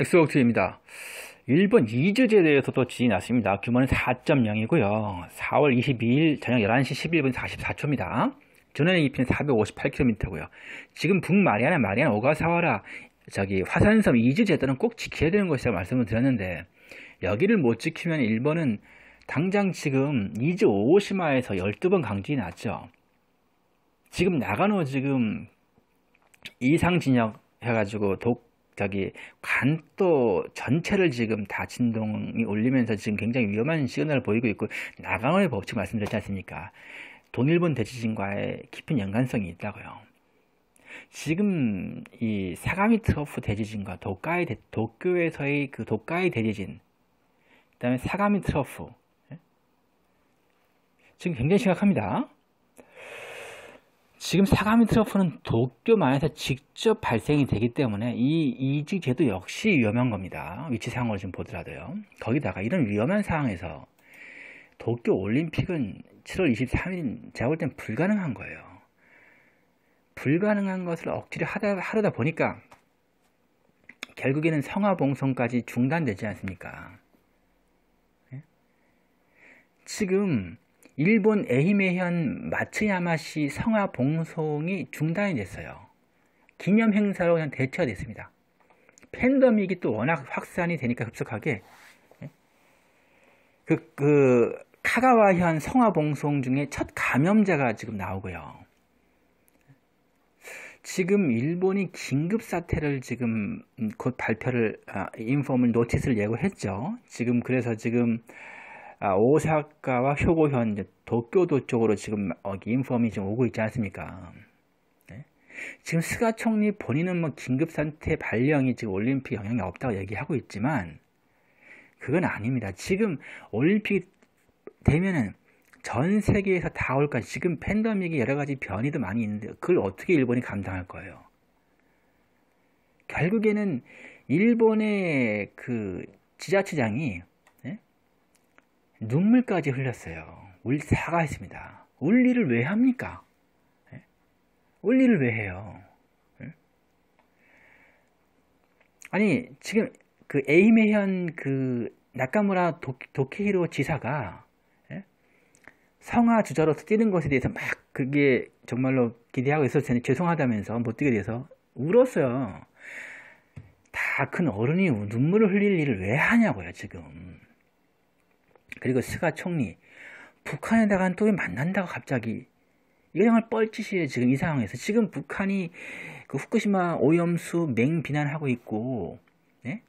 엑스웍트입니다. 일본 이즈제에 대해서 도 지진이 났습니다. 규모는 4.0이고요. 4월 22일 저녁 11시 11분 44초입니다. 전원의 깊이는 458km고요. 지금 북마리아나 마리아나 오가사와라 저기 화산섬 이즈제도는 꼭 지켜야 되는 것이라고 말씀을 드렸는데 여기를 못 지키면 일본은 당장 지금 이즈 오시마에서 12번 강진이 났죠. 지금 나가노 지금 이상 진역 해가지고 독 저기 관도 전체를 지금 다 진동이 울리면서 지금 굉장히 위험한 시그널을 보이고 있고 나강원의 법칙 말씀드렸지 않습니까? 동일본 대지진과의 깊은 연관성이 있다고요. 지금 이 사가미 트러프 대지진과 대, 도쿄에서의 그 도카이 대지진, 그다음에 사가미 트러프 예? 지금 굉장히 심각합니다. 지금 사가미 트러프는 도쿄만에서 직접 발생이 되기 때문에 이 이직 제도 역시 위험한 겁니다. 위치 상황을 좀 보더라도요. 거기다가 이런 위험한 상황에서 도쿄 올림픽은 7월 23일인 제가 볼 땐 불가능한 거예요. 불가능한 것을 억지로 하다, 하려다 보니까 결국에는 성화봉송까지 중단되지 않습니까? 예? 지금 일본 에히메현 마츠야마시 성화 봉송이 중단이 됐어요. 기념 행사로 그냥 대처가 됐습니다. 팬데믹이 또 워낙 확산이 되니까 급속하게 예? 그, 그 카가와현 성화 봉송 중에 첫 감염자가 지금 나오고요. 지금 일본이 긴급 사태를 지금 곧 발표를 아, 인폼을 노티스를 예고했죠. 지금 그래서 지금 아, 오사카와 효고현, 도쿄도 쪽으로 지금 어, 인폼이 지금 오고 있지 않습니까? 네? 지금 스가 총리 본인은 뭐 긴급 상태 발령이 지금 올림픽 영향이 없다고 얘기하고 있지만 그건 아닙니다. 지금 올림픽 되면은 전 세계에서 다 올까 지금 팬데믹이 여러 가지 변이도 많이 있는데 그걸 어떻게 일본이 감당할 거예요? 결국에는 일본의 그 지자체장이 눈물까지 흘렸어요. 울 사과했습니다. 울 일을 왜 합니까? 예? 울 일을 왜 해요? 예? 아니 지금 그 에이메현 그 나카무라 도, 도케히로 지사가 예? 성화 주자로서 뛰는 것에 대해서 막 그게 정말로 기대하고 텐데 죄송하다면서 못 뛰게 돼서 울었어요. 다 큰 어른이 눈물을 흘릴 일을 왜 하냐고요 지금. 그리고 스가 총리 북한에다가 또 만난다고 갑자기 이거 정말 뻘짓이에요 지금 이 상황에서 지금 북한이 그 후쿠시마 오염수 맹비난하고 있고 네?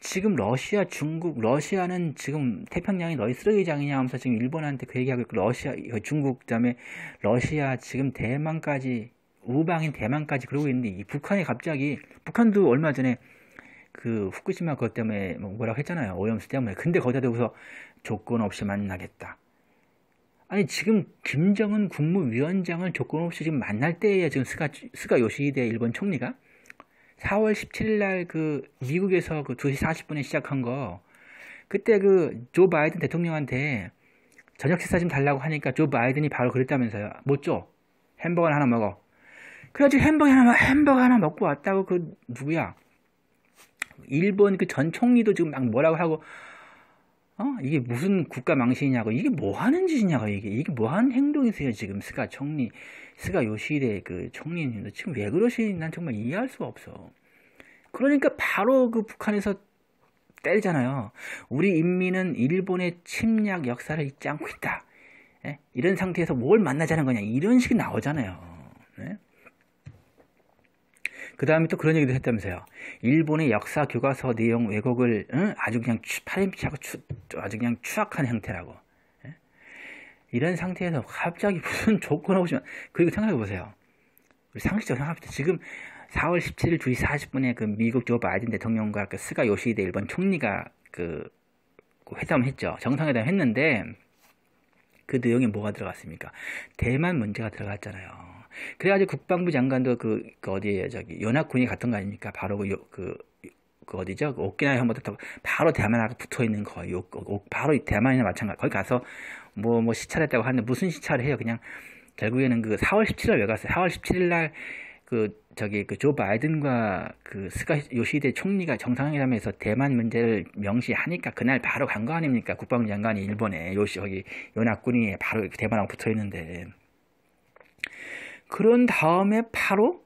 지금 러시아 중국 러시아는 지금 태평양이 너희 쓰레기장이냐 하면서 지금 일본한테 그 얘기하고 있고 러시아 중국 그다음에 러시아 지금 대만까지 우방인 대만까지 그러고 있는데 이 북한이 갑자기 북한도 얼마 전에 그 후쿠시마 그것 때문에 뭐 뭐라고 했잖아요. 오염수 때문에. 근데 거기다 대고서 조건 없이 만나겠다. 아니 지금 김정은 국무위원장을 조건 없이 지금 만날 때에 지금 스가 스가 요시히데 일본 총리가 4월 17일 날 그 미국에서 그 2시 40분에 시작한 거 그때 그 조 바이든 대통령한테 저녁 식사 좀 달라고 하니까 조 바이든이 바로 그랬다면서요. 못 줘. 햄버거 하나 먹어. 그래가지고 햄버거 하나 햄버거 하나 먹고 왔다고 그 누구야? 일본 그 전 총리도 지금 막 뭐라고 하고 어? 이게 무슨 국가 망신이냐고 이게 뭐 하는 짓이냐고 이게 이게 뭐 하는 행동이세요 지금 스가 총리 스가 요시히데 그 총리님도. 지금 왜 그러시는지 난 정말 이해할 수가 없어. 그러니까 바로 그 북한에서 때리잖아요. 우리 인민은 일본의 침략 역사를 잊지 않고 있다. 예? 이런 상태에서 뭘 만나자는 거냐 이런 식이 나오잖아요. 네? 그 다음에 또 그런 얘기도 했다면서요. 일본의 역사 교과서 내용 왜곡을 응? 아주 그냥 파렴치하고 아주 그냥 추악한 형태라고. 예? 이런 상태에서 갑자기 무슨 조건 없이 그리고 생각해 보세요. 상식적으로 생각합시다. 지금 4월 17일 2시 40분에 그 미국 조 바이든 대통령과 그 스가 요시히데 일본 총리가 그, 그 회담을 했죠. 정상회담 했는데 그 내용에 뭐가 들어갔습니까? 대만 문제가 들어갔잖아요. 그래가지고 국방부 장관도 그, 그 어디에 저기 연합군이 갔던 거 아닙니까? 바로 그, 그, 그 어디죠? 그 오키나와 현부터 바로 대만하고 붙어 있는 거예요. 바로 대만이나 마찬가지. 거기 가서 뭐, 뭐 시찰했다고 하는데 무슨 시찰을 해요? 그냥 결국에는 그 4월 17일 왜 갔어요? 4월 17일 날 그 저기 그 조 바이든과 그 스가 요시대 총리가 정상회담에서 대만 문제를 명시하니까 그날 바로 간 거 아닙니까? 국방부 장관이 일본에 요시 여기 연합군이 바로 대만하고 붙어 있는데 그런 다음에 바로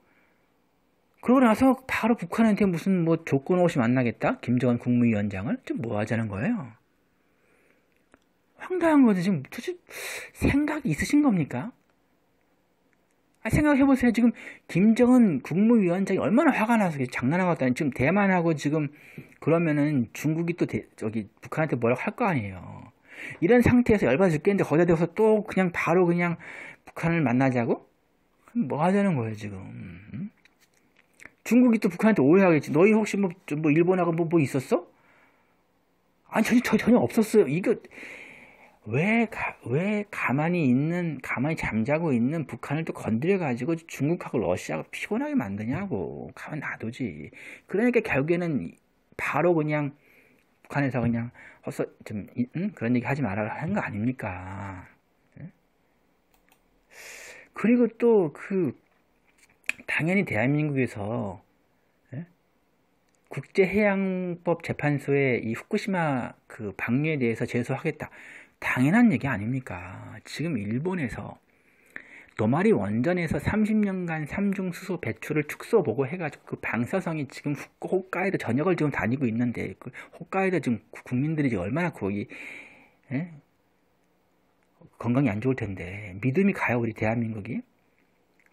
그러고 나서 바로 북한한테 무슨 뭐 조건 없이 만나겠다? 김정은 국무위원장을 좀 뭐 하자는 거예요? 황당한 거지 지금 도대체 생각이 있으신 겁니까? 아, 생각해보세요. 지금 김정은 국무위원장이 얼마나 화가 나서 장난하고 왔다니 지금 대만하고 지금 그러면은 중국이 또 대, 저기 북한한테 뭐라고 할 거 아니에요. 이런 상태에서 열받아 죽겠는데 거기다 대고서 또 그냥 바로 그냥 북한을 만나자고? 뭐 하자는 거예요 지금? 음? 중국이 또 북한한테 오해하겠지. 너희 혹시 뭐, 뭐 일본하고 뭐, 뭐 있었어? 아니 전혀 전혀 없었어요. 이거 왜, 가, 왜 가만히 있는, 가만히 잠자고 있는 북한을 또 건드려가지고 중국하고 러시아가 피곤하게 만드냐고. 가만 놔두지. 그러니까 결국에는 바로 그냥 북한에서 그냥 헛서, 좀, 응? 그런 얘기 하지 말아라 하는 거 아닙니까? 그리고 또 그, 당연히 대한민국에서 국제해양법 재판소에 이 후쿠시마 그 방류에 대해서 제소하겠다. 당연한 얘기 아닙니까? 지금 일본에서 노마리 원전에서 30년간 삼중 수소 배출을 축소 보고 해가지고 그 방사성이 지금 홋카이도 전역을 지금 다니고 있는데 그 홋카이도 지금 국민들이 지금 얼마나 거기 에? 건강이 안 좋을 텐데 믿음이 가요 우리 대한민국이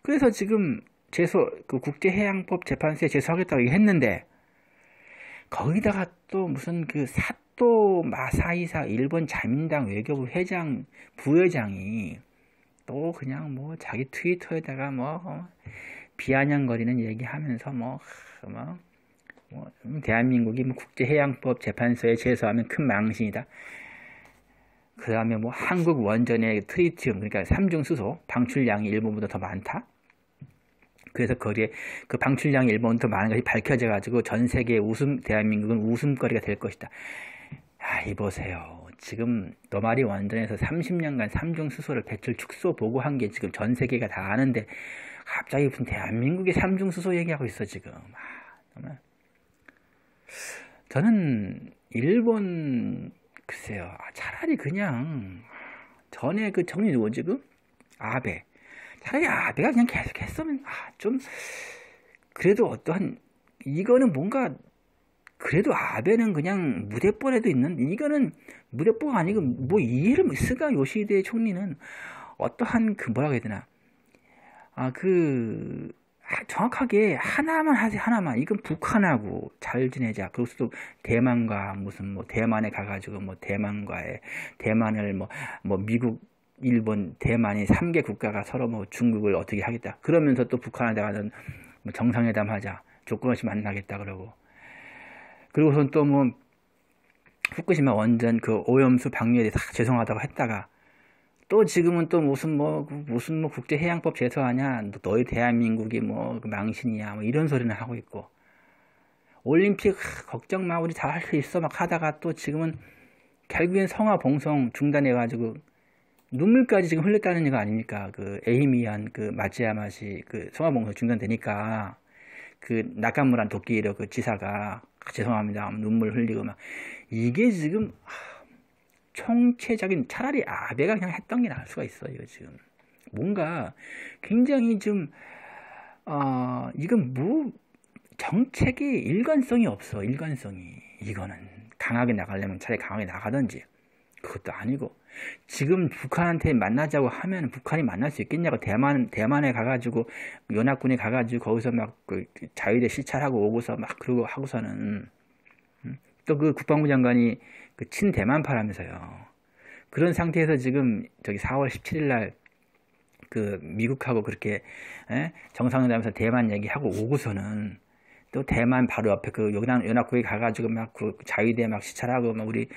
그래서 지금 제소 그 국제해양법 재판소에 제소하겠다고 했는데 거기다가 또 무슨 그 사, 또 마사이사 일본 자민당 외교부 회장 부회장이 또 그냥 뭐 자기 트위터에다가 뭐 어, 비아냥거리는 얘기하면서 뭐, 뭐, 뭐 대한민국이 뭐 국제해양법 재판소에 제소하면 큰 망신이다. 그 다음에 뭐 한국 원전의 트리티움 그러니까 삼중 수소 방출량이 일본보다 더 많다. 그래서 거기에 그 방출량이 일본보다 더 많은 것이 밝혀져 가지고 전 세계 웃음 대한민국은 웃음거리가 될 것이다. 아, 이보세요. 지금 너마리 원전에서 30년간 삼중 수소를 배출 축소 보고한 게 지금 전 세계가 다 아는데 갑자기 무슨 대한민국의 삼중 수소 얘기하고 있어 지금. 아, 정말. 저는 일본 글쎄요. 아, 차라리 그냥 전에 그 정리 누구 지금 아베. 차라리 아베가 그냥 계속 했으면 아, 좀 그래도 어떠한 이거는 뭔가 그래도 아베는 그냥 무대뽀에도 있는 이거는 무대뽀가 아니고 뭐 이해를 스가 요시대 총리는 어떠한 그 뭐라고 해야 되나. 아그 정확하게 하나만 하세요 하나만. 이건 북한하고 잘 지내자. 또 대만과 무슨 뭐 대만에 가가지고 뭐 대만과의 대만을 뭐뭐 뭐 미국 일본 대만이 3개 국가가 서로 뭐 중국을 어떻게 하겠다. 그러면서 또 북한한테 가는 뭐 정상회담 하자. 조건 없이 만나겠다 그러고. 그리고선 또 뭐 후쿠시마 원전 그 오염수 방류에 대해서 죄송하다고 했다가 또 지금은 또 무슨 뭐 무슨 뭐 국제 해양법 제소하냐. 너희 대한민국이 뭐그 망신이야. 뭐 이런 소리는 하고 있고. 올림픽 걱정 마. 우리 다 할 수 있어. 막 하다가 또 지금은 결국엔 성화 봉송 중단해 가지고 눈물까지 지금 흘렸다는 얘기 아닙니까? 그 에이미안 그 마지야마시 그 성화 봉송 중단되니까 그 나카무란 도끼로 그 지사가 죄송합니다. 눈물 흘리고 막 이게 지금 총체적인 차라리 아베가 그냥 했던 게 나을 수가 있어요. 지금 뭔가 굉장히 좀 어, 이건 뭐 정책이 일관성이 없어. 일관성이 이거는 강하게 나가려면 차라리 강하게 나가든지 그것도 아니고 지금 북한한테 만나자고 하면 북한이 만날 수 있겠냐고 대만 대만에 가가지고 연합군에 가가지고 거기서 막 그 자유대 시찰하고 오고서 막 그러고 하고서는 음? 또그 국방부 장관이 그 친대만파라면서요. 그런 상태에서 지금 저기 4월 17일 날 그 미국하고 그렇게 에? 정상회담에서 대만 얘기하고 오고서는 또 대만 바로 옆에 그 연합 연합국에 가가지고 막 그 자유대 막 시찰하고 막 우리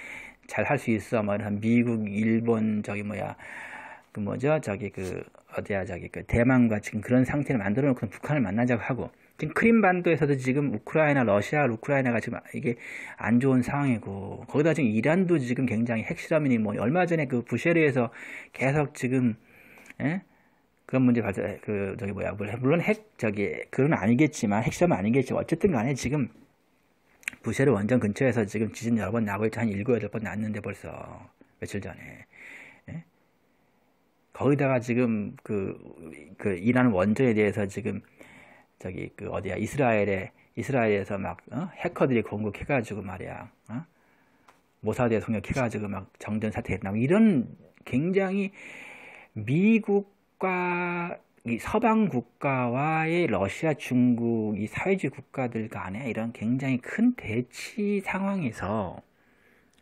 잘 할 수 있어. 뭐, 미국, 일본, 저기 뭐야, 그 뭐죠? 저기 그, 어디야, 저기 그 대만과 지금 그런 상태를 만들어 놓고 북한을 만나자고 하고, 지금 크림반도에서도 지금 우크라이나, 러시아, 우크라이나가 지금 이게 안 좋은 상황이고, 거기다 지금 이란도 지금 굉장히 핵실험이니 뭐, 얼마 전에 그 부쉐르에서 계속 지금, 예? 그런 문제 발생 그 저기 뭐야 물론 핵 저기 그건 아니겠지만 핵시험은 아니겠지만 어쨌든 간에 지금 부셰르 원전 근처에서 지금 지진 여러 번 나고 있죠 한 일곱 여덟 번 났는데 벌써 며칠 전에 예? 거기다가 지금 그, 그 이란 원전에 대해서 지금 저기 그 어디야 이스라엘에 이스라엘에서 막 어? 해커들이 공격해가지고 말이야 어? 모사드에 성역해가지고 막 정전 사태 나고 이런 굉장히 미국과 이 서방 국가와의 러시아, 중국, 이 사회주의 국가들 간에 이런 굉장히 큰 대치 상황에서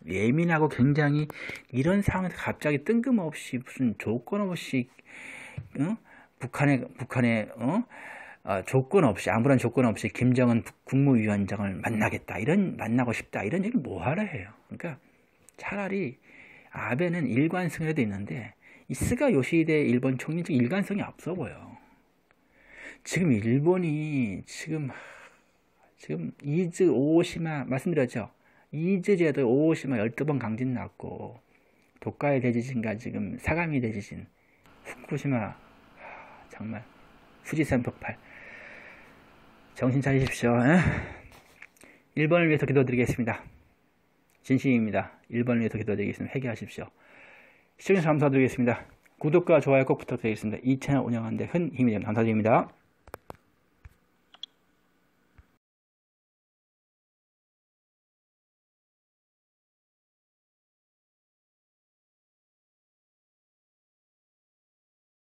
예민하고 굉장히 이런 상황에서 갑자기 뜬금없이 무슨 조건 없이 어? 북한의 북한의 어? 어, 조건 없이 아무런 조건 없이 김정은 국무위원장을 만나겠다 이런 만나고 싶다 이런 얘기 뭐하러 해요. 그러니까 차라리 아베는 일관성이라도 있는데 이 스가 요시히데 일본 총리는 일관성이 없어 보여. 지금 일본이 지금 지금 이즈 오오시마 말씀드렸죠. 이즈 제도 오오시마 12번 강진 났고 도카이 대지진과 지금 사가미 대지진 후쿠시마 정말 후지산 폭발 정신 차리십시오. 에? 1번을 위해서 기도드리겠습니다. 진심입니다. 1번을 위해서 기도드리겠습니다. 회개하십시오. 시청해주셔서 감사드리겠습니다. 구독과 좋아요 꼭 부탁드리겠습니다. 이 채널 운영하는데 큰 힘이 됩니다. 감사드립니다.